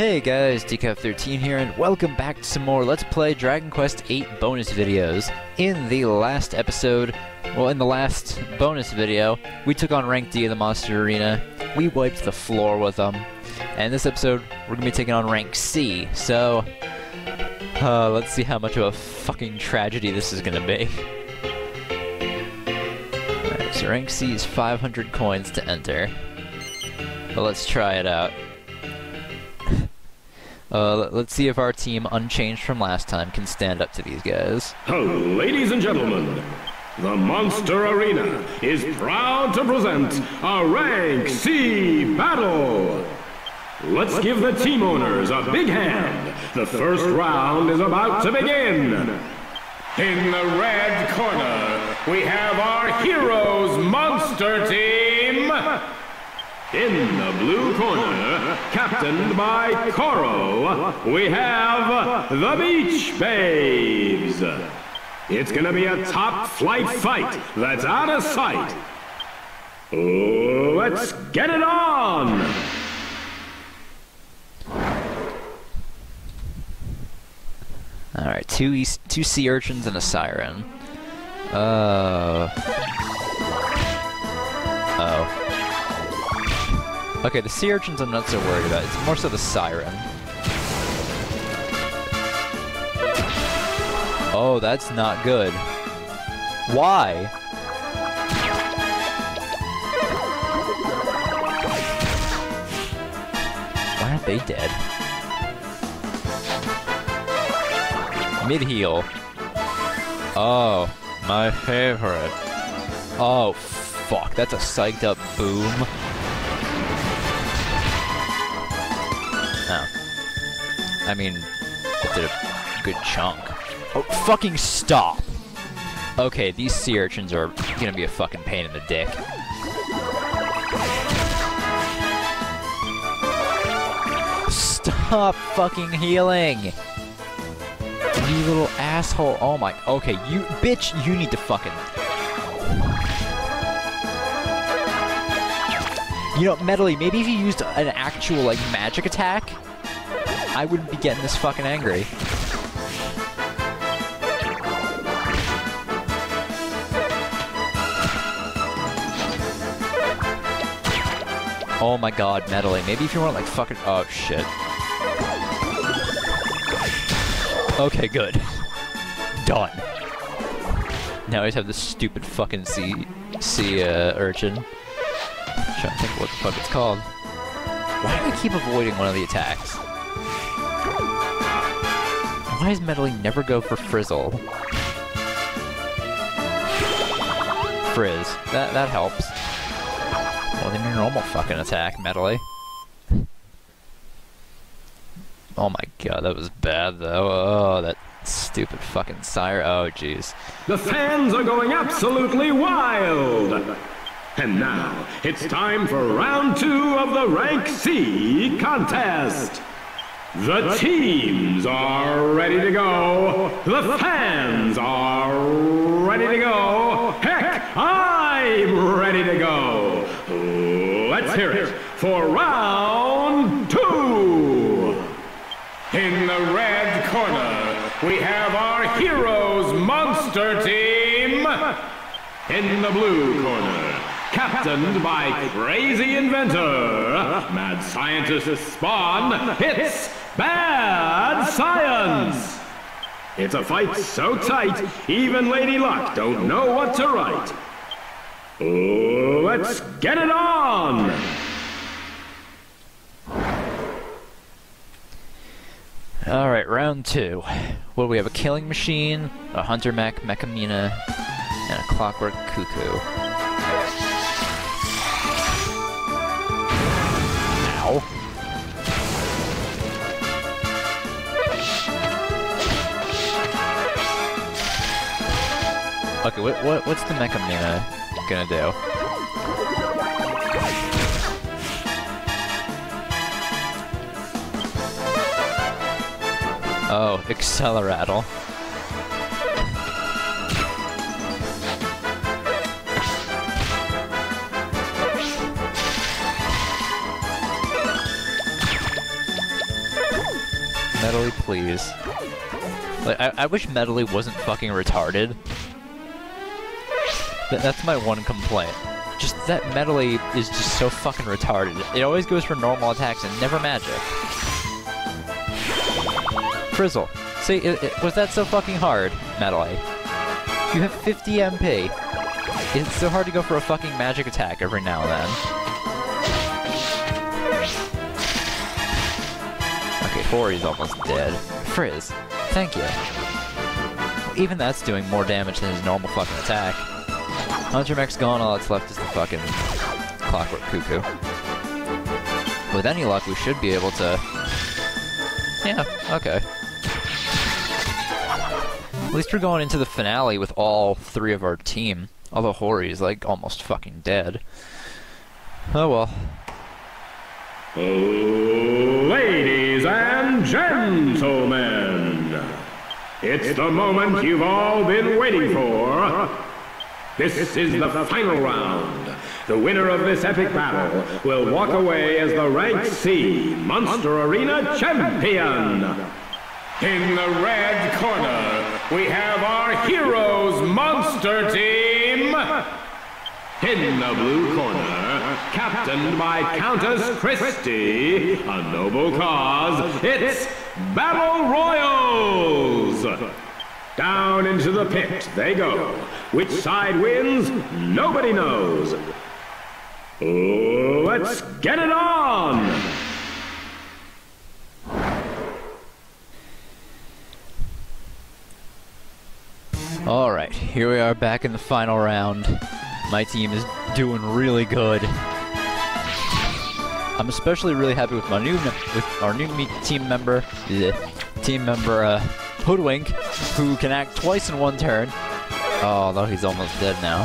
Hey guys, Dekov13 here, and welcome back to some more Let's Play Dragon Quest VIII bonus videos. In the last episode, well, in the last bonus video, we took on Rank D of the Monster Arena. We wiped the floor with them. And this episode, we're gonna be taking on Rank C, so... Uh, let's see how much of a fucking tragedy this is gonna be. Alright, so Rank C is 500 coins to enter. But let's try it out. Uh, let's see if our team, unchanged from last time, can stand up to these guys. Ladies and gentlemen, the Monster Arena is proud to present a Rank C battle. Let's give the team owners a big hand. The first round is about to begin. In the red corner, we have our heroes monster team. In the blue corner, captained by Coral, we have the Beach Babes. It's gonna be a top flight fight that's out of sight. Let's get it on! Alright, two, e two sea urchins and a siren. Uh... Oh. Okay, the sea urchins I'm not so worried about. It's more so the siren. Oh, that's not good. Why? Why aren't they dead? Mid-heal. Oh, my favorite. Oh, fuck. That's a psyched up boom. I mean, it did a good chunk. Oh, fucking stop! Okay, these sea urchins are gonna be a fucking pain in the dick. Stop fucking healing! You little asshole. Oh my. Okay, you. Bitch, you need to fucking. You know, Medley, maybe if you used an actual, like, magic attack, I wouldn't be getting this fucking angry. Oh my god, Medley. Maybe if you weren't like fucking. Oh shit. Okay, good. Done. Now I just have this stupid fucking sea, sea uh, urchin. I'm trying to think what the fuck it's called. Why do I keep avoiding one of the attacks? Why does Medley never go for Frizzle? Frizz. That, that helps. More than your normal fucking attack, Medley. Oh my god, that was bad though. Oh, that stupid fucking sire. Oh, jeez. The fans are going absolutely wild! And now, it's time for round two of the Rank C contest! The teams are ready to go. The fans are ready to go. Heck, I'm ready to go. Let's hear it for round two. In the red corner, we have our heroes monster team. In the blue corner, captained by crazy inventor, mad scientist Spawn, it's Bad Science. It's a fight so tight, even Lady Luck don't know what to write. Let's get it on! Alright, round two. Well, we have a killing machine, a hunter mech, Mecha-mynah, and a clockwork cuckoo. Okay, what, what what's the Mecha-mynah gonna do? Oh, Acceleratle. Medley, please. Like, I, I wish Medley wasn't fucking retarded. Th that's my one complaint. Just that Medley is just so fucking retarded. It always goes for normal attacks and never magic. Frizzle. See, it, it, was that so fucking hard, Medley? You have 50 MP. It's so hard to go for a fucking magic attack every now and then. Okay, Hori's almost dead. Frizz, thank you. Even that's doing more damage than his normal fucking attack. Hunter Mech's gone, all that's left is the fucking Clockwork Cuckoo. With any luck, we should be able to... Yeah, okay. At least we're going into the finale with all three of our team. Although Hori's like almost fucking dead. Oh well. Ladies and gentlemen, it's the moment you've all been waiting for. This is the final round. The winner of this epic battle will walk away as the Rank C Monster Arena Champion. In the red corner, we have our Heroes Monster Team. In the blue corner, captained by Countess Christie, a noble cause, it's Battle Royals! Down into the pit they go. Which side wins, nobody knows. Let's get it on! Alright, here we are back in the final round. My team is doing really good. I'm especially really happy with my new with our new team member, team member uh, Hoodwink, who can act twice in one turn. Oh, though he's almost dead now.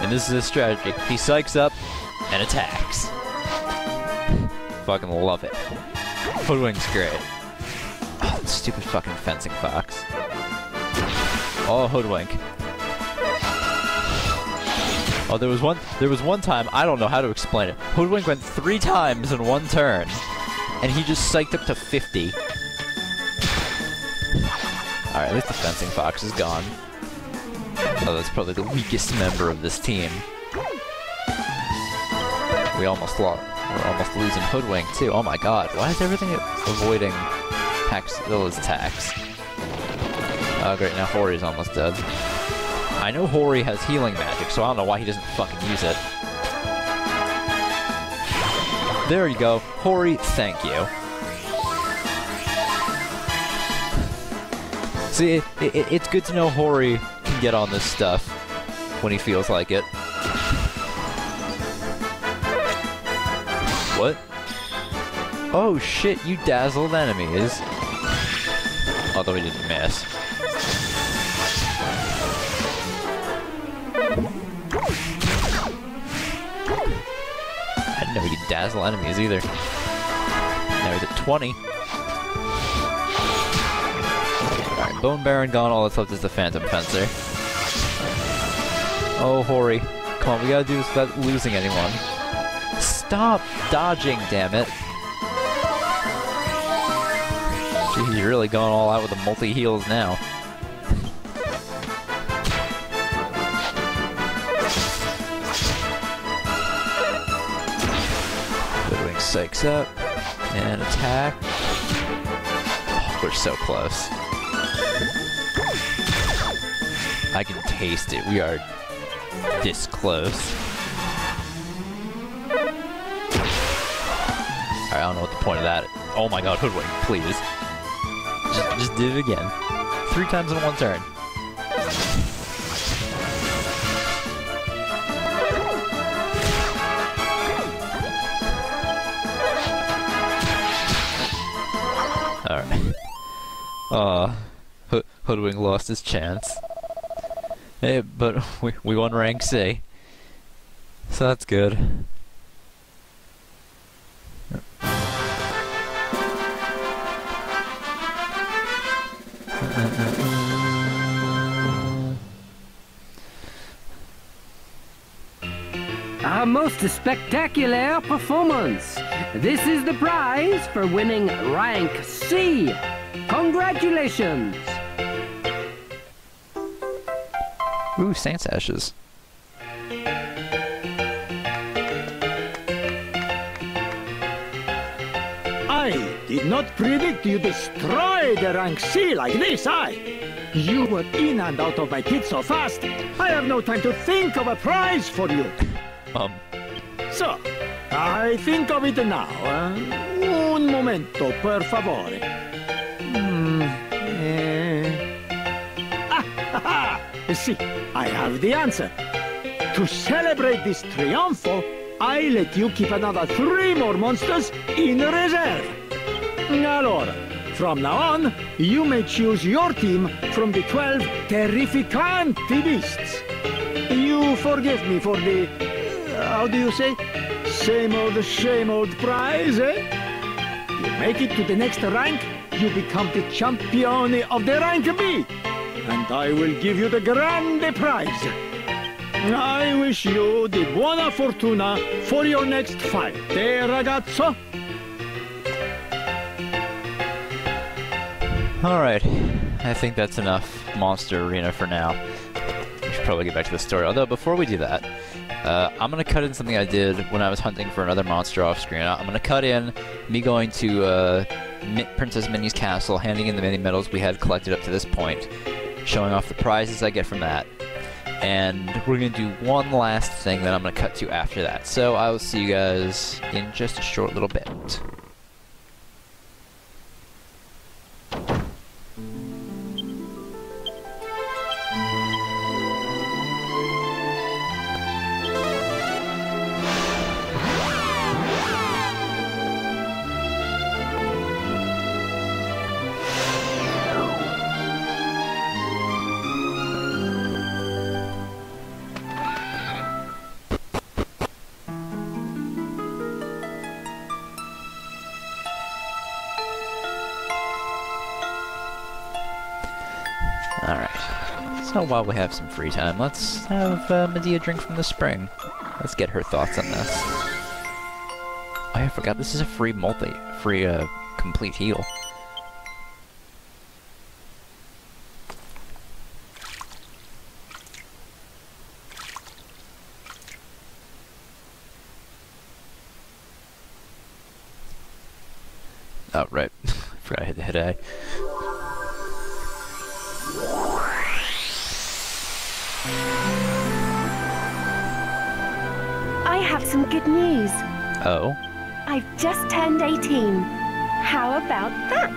And this is his strategy. He psychs up and attacks. Fucking love it. Hoodwink's great. Oh, stupid fucking fencing fox. Oh, Hoodwink. Oh, there was one. There was one time. I don't know how to explain it. Hoodwink went three times in one turn, and he just psyched up to 50. All right, at least the fencing fox is gone. Oh, that's probably the weakest member of this team. We almost lost. We're almost losing Hoodwink too. Oh my God! Why is everything avoiding Paxilla's attacks? Oh great, now Hori's almost dead. I know Hori has healing magic, so I don't know why he doesn't fucking use it. There you go. Hori, thank you. See, it, it, it's good to know Hori can get on this stuff when he feels like it. What? Oh shit, you dazzled enemies. Although he didn't miss. I didn't know he could dazzle enemies either. Now he's at 20. Alright, Bone Baron gone, all that's left is the Phantom Fencer. Oh, Hori. Come on, we gotta do this without losing anyone. Stop dodging, damn it. He's really going all out with the multi-heals now. Six up. And attack. Oh, we're so close. I can taste it. We are this close. I don't know what the point of that is. Oh my god, Hoodwink, please. Just, just it again. Three times in one turn. Alright. Uh, Hoodwink lost his chance. Hey, but we, we won rank C. So that's good. A most spectacular performance. This is the prize for winning rank C. Congratulations! Ooh, Saint's Ashes. I did not predict you destroy the rank C like this, I. You were in and out of my pit so fast, I have no time to think of a prize for you. Um, So, I think of it now. eh? Un momento, per favore. Hmm, eh. Ah, ha, ha. See, I have the answer. To celebrate this triumphal, I let you keep another three more monsters in reserve. Allora, from now on, you may choose your team from the 12 terrificanti beasts. You forgive me for the... uh, how do you say? Same old, shame old prize, eh? You make it to the next rank, you become the champion of the rank B. I will give you the grande prize. I wish you the buona fortuna for your next fight, eh, ragazzo? Alright, I think that's enough Monster Arena for now. We should probably get back to the story. Although, before we do that, uh, I'm gonna cut in something I did when I was hunting for another monster off screen. I'm gonna cut in me going to uh, Princess Minnie's castle, handing in the mini medals we had collected up to this point, showing off the prizes I get from that. And we're gonna do one last thing that I'm gonna cut to after that. So I will see you guys in just a short little bit. Alright. So while we have some free time, let's have uh, Medea drink from the spring. Let's get her thoughts on this. Oh, I forgot this is a free multi, free uh, complete heal. Oh, right. forgot I hit the hit A. some good news. Oh. I've just turned 18. How about that?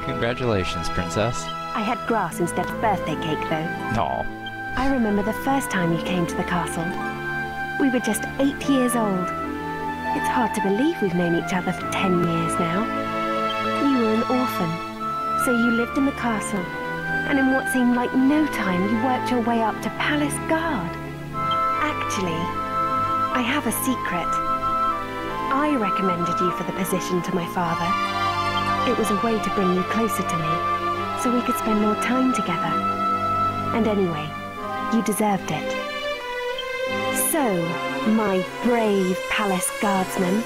Congratulations, princess. I had grass instead of birthday cake, though. Aw. I remember the first time you came to the castle. We were just eight years old. It's hard to believe we've known each other for ten years now. You were an orphan, so you lived in the castle, and in what seemed like no time, you worked your way up to palace guard. Actually, I have a secret. I recommended you for the position to my father. It was a way to bring you closer to me, so we could spend more time together. And anyway, you deserved it. So, my brave palace guardsman,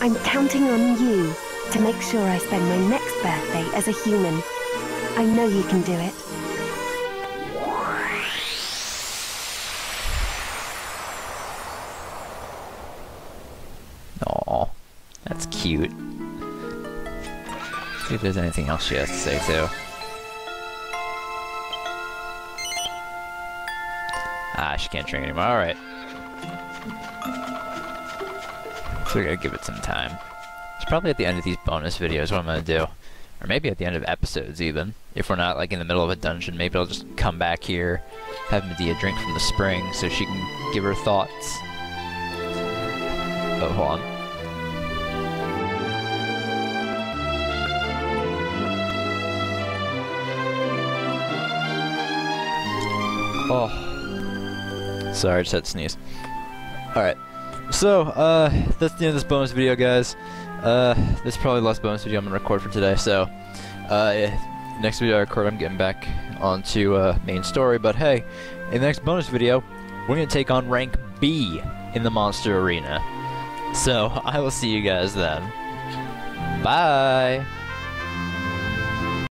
I'm counting on you to make sure I spend my next birthday as a human. I know you can do it. There's anything else she has to say, too. Ah, she can't drink anymore. Alright. So we gotta give it some time. It's probably at the end of these bonus videos what I'm gonna do. Or maybe at the end of episodes, even. If we're not, like, in the middle of a dungeon, maybe I'll just come back here, have Medea drink from the spring so she can give her thoughts. Oh, hold on. Oh. Sorry, I just had to sneeze. Alright. So, uh, that's the end of this bonus video, guys. Uh, this is probably the last bonus video I'm gonna record for today, so, uh, next video I record, I'm getting back onto, uh, main story, but hey, in the next bonus video, we're gonna take on rank B in the Monster Arena. So, I will see you guys then. Bye!